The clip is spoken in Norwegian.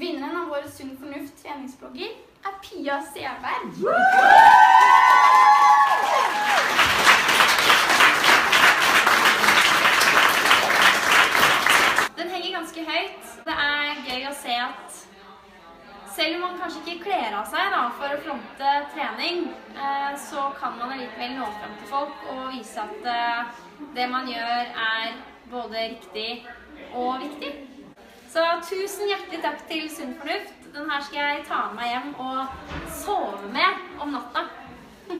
Vinneren av vår Sunn fornuft treningsblogger er Pia Seberg. Den henger ganske høyt. Det er gøy å se at selv om man kanskje ikke kler av seg da, for å fronte trening, eh, så kan man allikevel nå fram til folk og vise at eh, det man gjør er både riktig og viktig. Så tusen hjertelig takk til Sunn fornuft. Den her skal jeg ta med meg hjem og sove.